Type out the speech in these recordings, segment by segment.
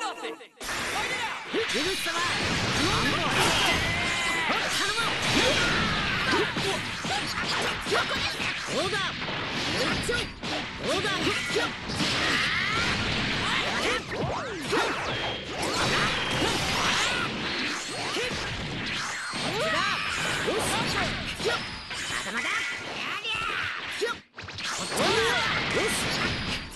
nothing. Fight it out. 出口様頼むオ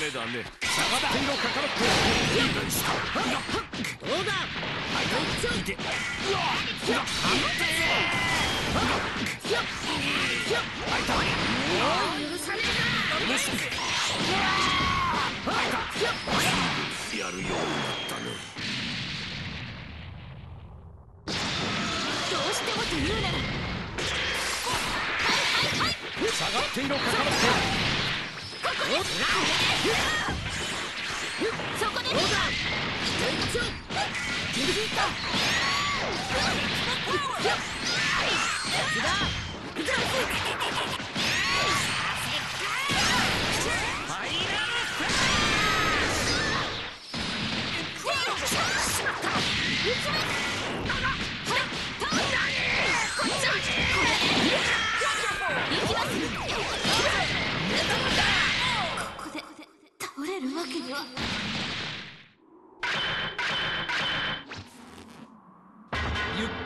メだね下がっていろかかるって。いい感じしたオーダーいけやるようになったねどうしてもというなら下がっていろかかるって。そこでこ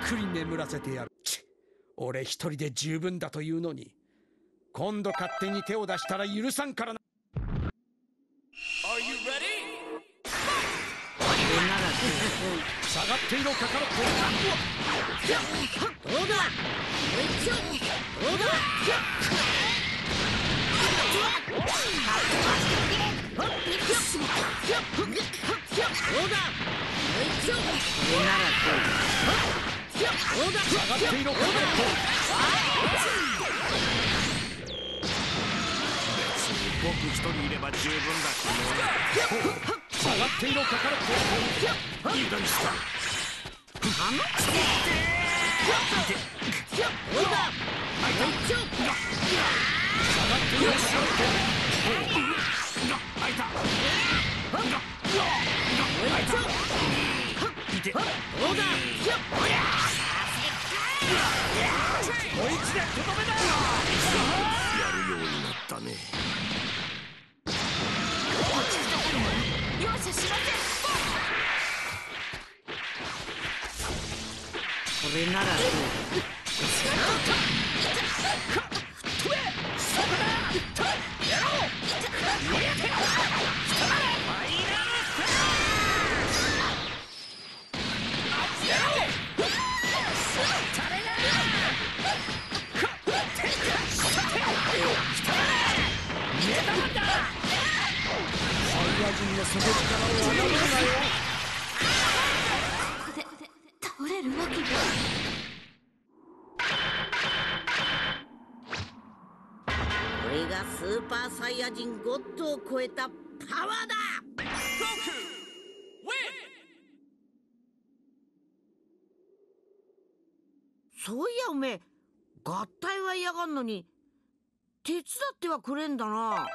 っくり眠らせてやる。俺一人で十分だというのに。今度勝手に手を出したら許さんからな。Are you ready? 下がっていろかかるって。オーダーよいしょオーダー下がっていろかかる僕一人いれば十分だしねって。下がっていろかかるって。いい感じしたオーダーよいしょ下がっていろかかるって。こいつでとどめだ。やるようになったね容赦しませんそれならどうの底力を侮るなよ。ここで倒れるわけにはこれがスーパーサイヤ人ゴッドを超えたパワーだそういやおめえ合体は嫌がんのに手伝ってはくれんだな